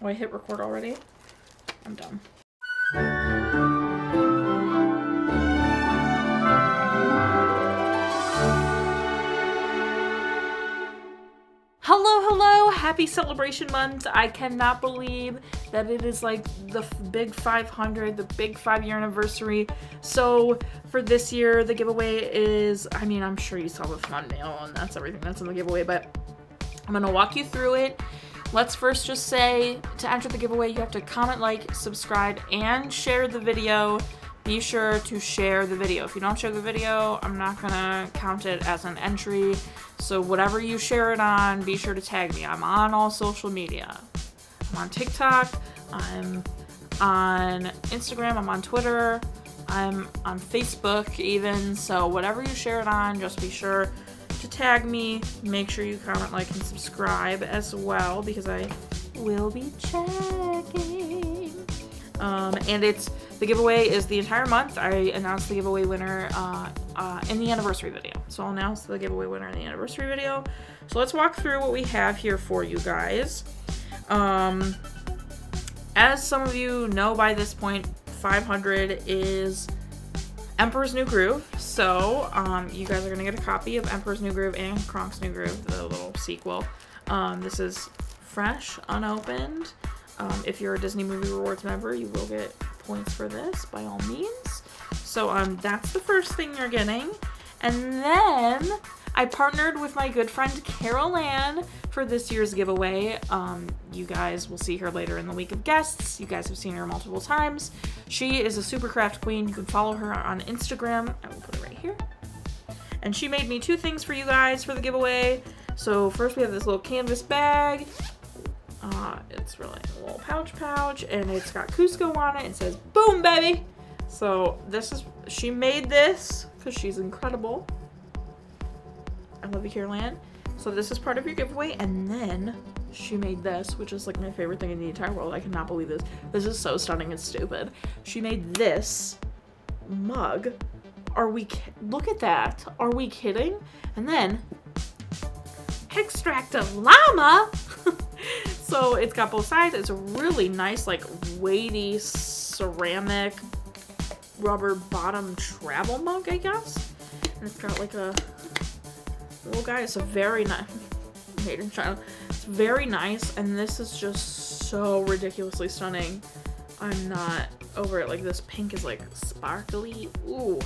Oh, I hit record already? I'm dumb. Hello, hello, happy celebration month. I cannot believe that it is like the big 500, the big five year anniversary. So for this year, the giveaway is, I mean, I'm sure you saw the thumbnail and that's everything that's in the giveaway, but I'm gonna walk you through it. Let's first just say to enter the giveaway, you have to comment, like, subscribe, and share the video. Be sure to share the video. If you don't share the video, I'm not gonna count it as an entry. So whatever you share it on, be sure to tag me. I'm on all social media. I'm on TikTok, I'm on Instagram, I'm on Twitter, I'm on Facebook even. So whatever you share it on, just be sure to tag me. Make sure you comment, like, and subscribe as well because I will be checking. Um, and it's the giveaway is the entire month. I announced the giveaway winner uh, uh, in the anniversary video. So I'll announce the giveaway winner in the anniversary video. So let's walk through what we have here for you guys. Um, as some of you know by this point, 500 is Emperor's New Groove. So um, you guys are gonna get a copy of Emperor's New Groove and Kronk's New Groove, the little sequel. Um, this is fresh, unopened. Um, if you're a Disney Movie Rewards member, you will get points for this by all means. So um, that's the first thing you're getting. And then I partnered with my good friend Carole Ann for this year's giveaway. Um, you guys will see her later in the week of guests. You guys have seen her multiple times. She is a super craft queen. You can follow her on Instagram. I will put it right here. And she made me two things for you guys for the giveaway. So first we have this little canvas bag. Uh, it's really a little pouch pouch and it's got Kuzco on it. It says boom baby. So this is, she made this because she's incredible. Love you, Carole Ann. So this is part of your giveaway, and then she made this, which is like my favorite thing in the entire world. I cannot believe this. This is so stunning and stupid. She made this mug. Are we, look at that. Are we kidding? And then, extract of llama. so it's got both sides. It's a really nice, like weighty ceramic rubber bottom travel mug, I guess. And it's got like a little guy. It's a very nice, made in China. It's very nice, and this is just so ridiculously stunning. I'm not over it. Like this pink is like sparkly. Ooh,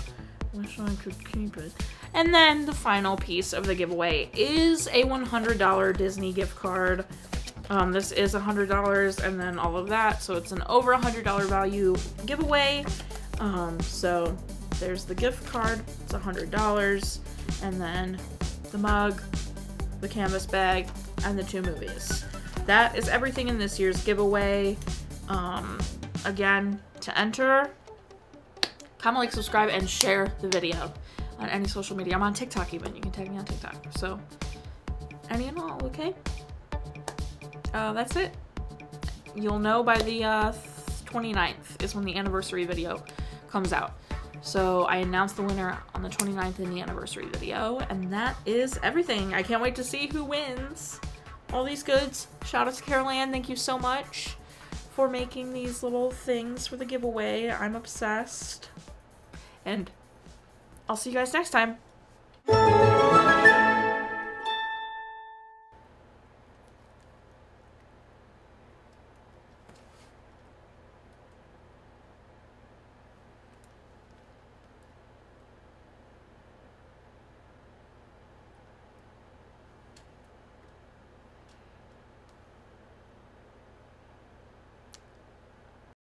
wish I could keep it. And then the final piece of the giveaway is a $100 Disney gift card. Um, this is $100 and then all of that, so it's an over $100 value giveaway. Um, so there's the gift card, it's $100, and then the mug, the canvas bag, and the two movies. That is everything in this year's giveaway. Um, again, to enter, comment, like, subscribe, and share the video on any social media. I'm on TikTok even. You can tag me on TikTok. So, any and all, okay? Uh, that's it. You'll know by the uh, 29th is when the anniversary video comes out. So I announced the winner on the 29th in the anniversary video, and that is everything. I can't wait to see who wins all these goods. Shout out to Carole Ann, thank you so much for making these little things for the giveaway. I'm obsessed. And I'll see you guys next time.